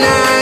night